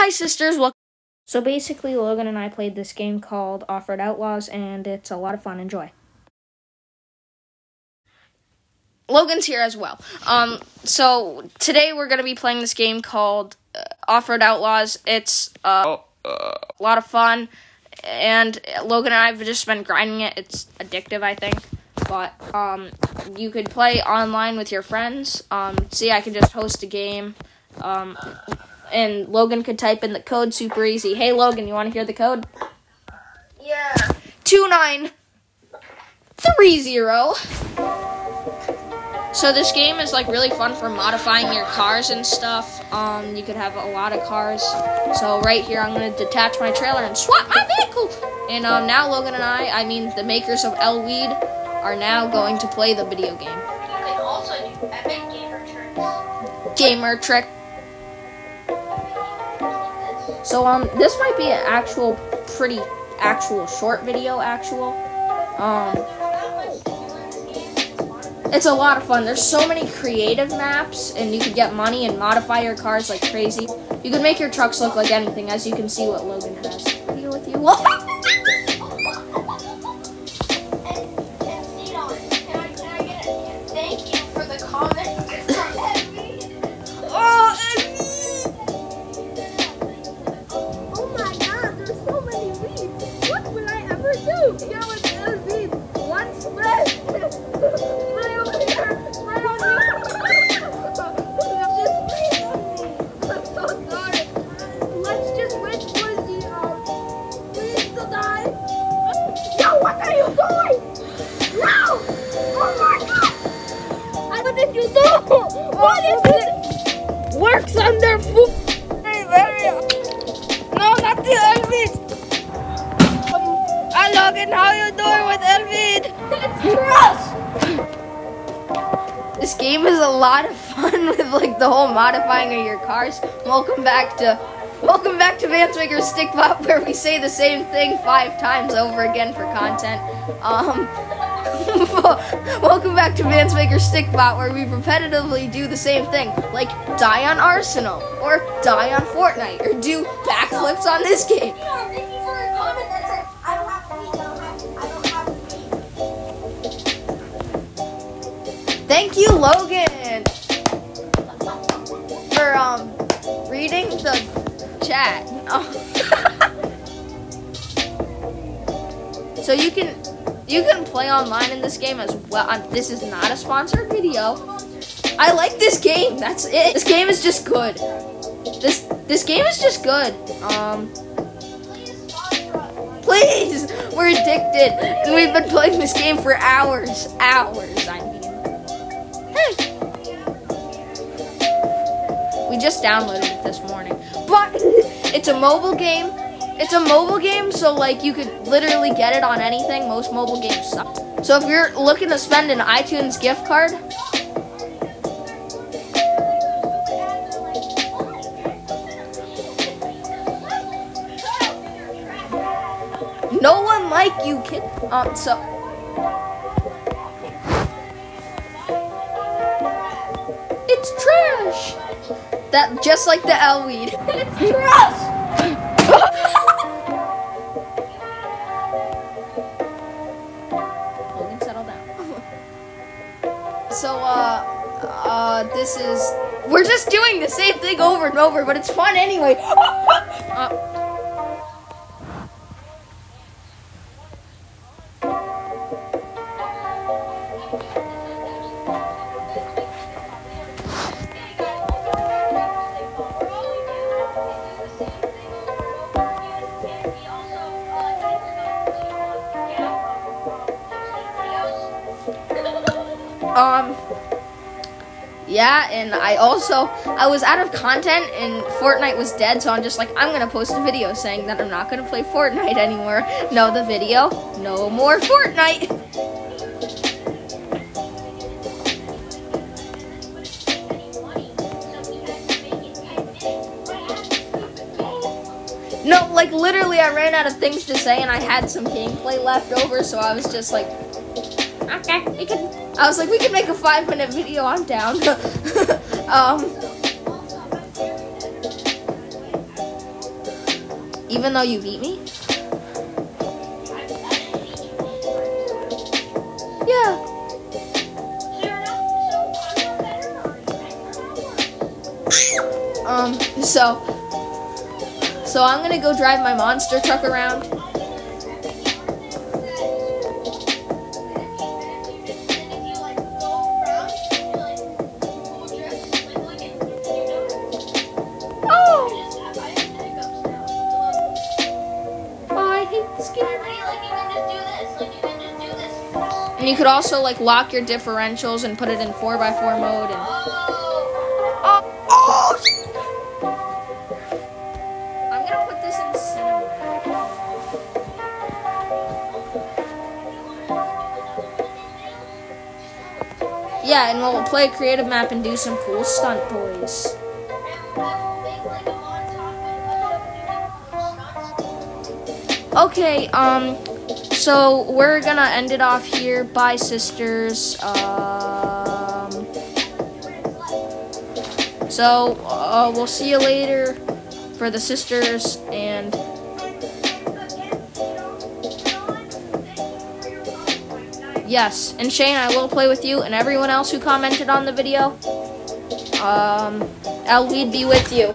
Hi, sisters. Welcome. So basically, Logan and I played this game called Off-Road Outlaws, and it's a lot of fun. Enjoy. Logan's here as well. Um, so today we're gonna be playing this game called uh, Off-Road Outlaws. It's uh, a lot of fun, and Logan and I have just been grinding it. It's addictive, I think. But um, you could play online with your friends. Um, see, I can just host a game. Um, and Logan could type in the code super easy. Hey Logan, you want to hear the code? Yeah. Two nine three zero. So this game is like really fun for modifying your cars and stuff. Um, you could have a lot of cars. So right here, I'm gonna detach my trailer and swap my vehicle. And um, now Logan and I, I mean the makers of L Weed, are now going to play the video game. You can also do epic gamer tricks. Gamer trick. So um, this might be an actual, pretty actual short video. Actual, um, it's a lot of fun. There's so many creative maps, and you can get money and modify your cars like crazy. You can make your trucks look like anything, as you can see what Logan has. With you. What is it? Works under foot. Very, very. No, not the Elvid. Um, hi Logan, how you doing with Elvid? It's trash. This game is a lot of fun with like the whole modifying of your cars. Welcome back to Welcome back to Vance Maker Pop where we say the same thing five times over again for content. Um Welcome back to Vance Maker Stikbot where we repetitively do the same thing. Like die on Arsenal or die on Fortnite or do backflips on this game. Thank you for the comment that said, I don't have to eat, I don't have to, I don't have to eat. Thank you, Logan, for um reading the chat. so you can you can play online in this game as well. Um, this is not a sponsored video. I like this game. That's it. This game is just good. This this game is just good. Um, please, we're addicted, and we've been playing this game for hours, hours. I mean. Hey. We just downloaded it this morning. But it's a mobile game. It's a mobile game, so like you could literally get it on anything. Most mobile games suck. So if you're looking to spend an iTunes gift card, no one like you kid. Um, so it's trash. That just like the L weed. it's trash. So, uh, uh, this is. We're just doing the same thing over and over, but it's fun anyway. uh, Um. Yeah, and I also I was out of content and Fortnite was dead, so I'm just like I'm gonna post a video saying that I'm not gonna play Fortnite anymore. No, the video, no more Fortnite. No, like literally, I ran out of things to say, and I had some gameplay left over, so I was just like, okay, we can. I was like, we can make a five-minute video. I'm down. um, Even though you beat me? Yeah. Um, so so I'm gonna go drive my monster truck around. And you could also like lock your differentials and put it in 4x4 mode and cinema. Yeah, and we'll play a creative map and do some cool stunt boys. Okay, um, so we're gonna end it off here. Bye, sisters. Um, so uh, we'll see you later for the sisters and. Yes, and Shane, I will play with you and everyone else who commented on the video. Um, I'll lead be with you.